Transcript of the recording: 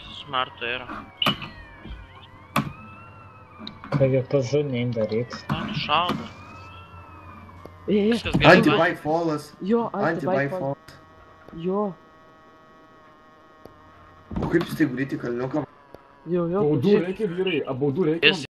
smarto yra. Reikia pažunin daryt. Man šaudo. Ė, Viskas gerai. man- Anti-bike fallas. jo, Anti-bike anti-bike. fallas. Jo, O kaip jūs taip greitai kalniuką jo, jo. Baudų šiaip- reikia vyrai, a baudų reikia. Jis